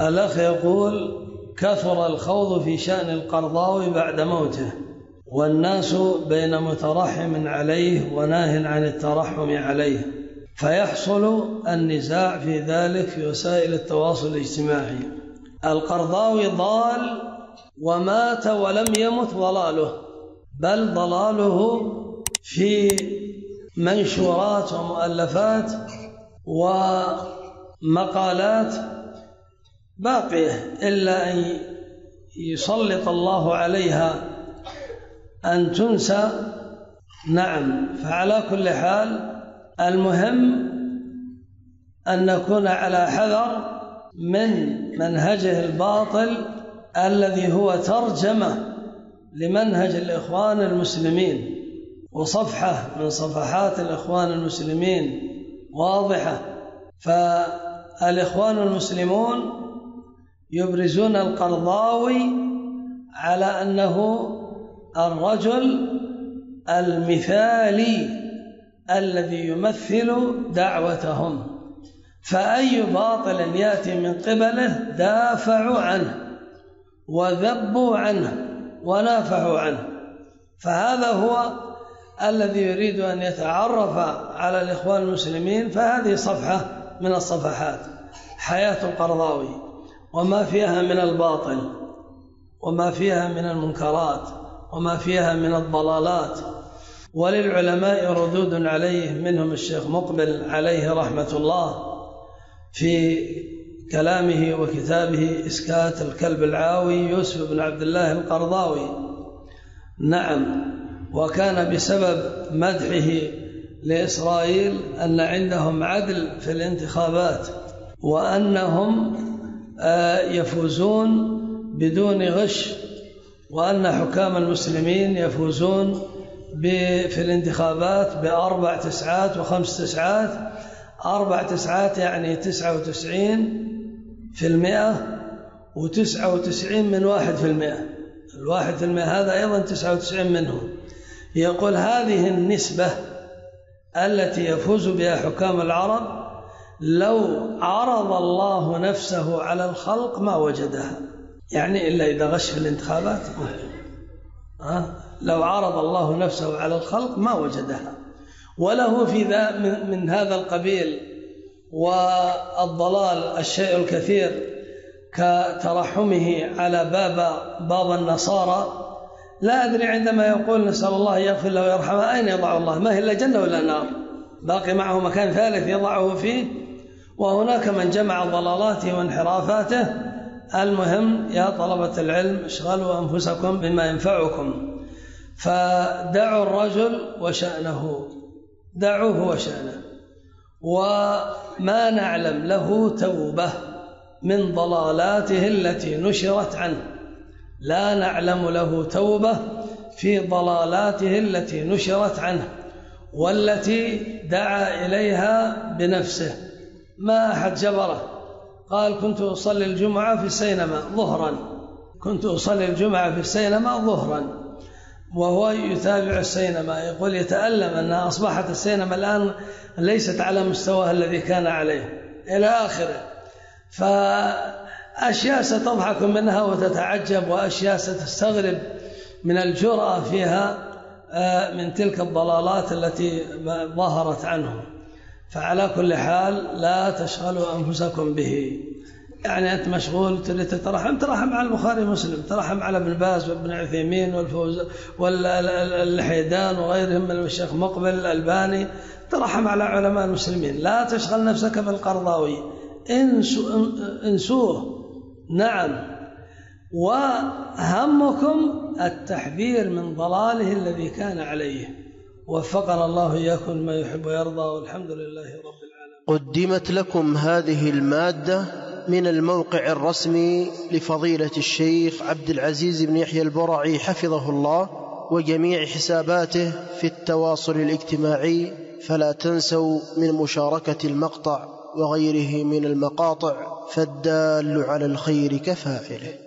الأخ يقول كثر الخوض في شأن القرضاوي بعد موته والناس بين مترحم عليه وناه عن الترحم عليه فيحصل النزاع في ذلك في وسائل التواصل الاجتماعي. القرضاوي ضال ومات ولم يمت ضلاله بل ضلاله في منشورات ومؤلفات ومقالات باقيه إلا أن يسلط الله عليها أن تنسى. نعم فعلى كل حال المهم أن نكون على حذر من منهجه الباطل الذي هو ترجمة لمنهج الإخوان المسلمين وصفحة من صفحات الإخوان المسلمين واضحة. فالإخوان المسلمون يبرزون القرضاوي على أنه الرجل المثالي الذي يمثل دعوتهم. فأي باطل يأتي من قبله دافعوا عنه وذبوا عنه ونافحوا عنه. فهذا هو الذي يريد أن يتعرف على الإخوان المسلمين. فهذه صفحة من الصفحات. حياة القرضاوي. وما فيها من الباطل وما فيها من المنكرات وما فيها من الضلالات. وللعلماء ردود عليه منهم الشيخ مقبل عليه رحمة الله في كلامه وكتابه إسكات الكلب العاوي يوسف بن عبد الله القرضاوي. نعم وكان بسبب مدحه لإسرائيل أن عندهم عدل في الانتخابات وأنهم يفوزون بدون غش وأن حكام المسلمين يفوزون في الانتخابات بأربع تسعات وخمس تسعات. أربع تسعات يعني تسعة وتسعين في المئة وتسعة وتسعين من واحد في المئة. الواحد في المئة هذا أيضا تسعة وتسعين منه يقول هذه النسبة التي يفوز بها حكام العرب لو عرض الله نفسه على الخلق ما وجدها. يعني إلا إذا غش في الانتخابات؟ أه؟ لو عرض الله نفسه على الخلق ما وجدها. وله في ذا من هذا القبيل والضلال الشيء الكثير كترحمه على باب باب النصارى. لا أدري عندما يقول نسأل الله يغفر له ويرحمه أين يضع الله؟ ما هي إلا جنة ولا نار. باقي معه مكان ثالث يضعه فيه وهناك من جمع ضلالاته وانحرافاته. المهم يا طلبة العلم اشغلوا أنفسكم بما ينفعكم. فدعوا الرجل وشأنه. دعوه وشأنه. وما نعلم له توبة من ضلالاته التي نشرت عنه. لا نعلم له توبة في ضلالاته التي نشرت عنه. والتي دعا إليها بنفسه. ما أحد جبره. قال كنت أصلي الجمعة في السينما ظهرا. كنت أصلي الجمعة في السينما ظهرا. وهو يتابع السينما. يقول يتألم أنها أصبحت السينما الآن ليست على مستواها الذي كان عليه. إلى آخره. فأشياء ستضحك منها وتتعجب وأشياء ستستغرب من الجرأة فيها آه، من تلك الضلالات التي ظهرت عنه فعلى كل حال لا تشغلوا أنفسكم به. يعني أنت مشغول تريد تترحم ترحم على البخاري ومسلم ترحم على ابن باز وابن عثيمين والفوز والحيدان وغيرهم من الشيخ مقبل الألباني. ترحم على علماء المسلمين. لا تشغل نفسك بالقرضاوي. انسوه. نعم. وهمكم التحذير من ضلاله الذي كان عليه. وفقنا الله إياكم ما يحب ويرضى والحمد لله رب العالمين. قدمت لكم هذه المادة من الموقع الرسمي لفضيلة الشيخ عبد العزيز بن يحيى البرعي حفظه الله وجميع حساباته في التواصل الاجتماعي. فلا تنسوا من مشاركة المقطع وغيره من المقاطع فالدال على الخير كفاعله.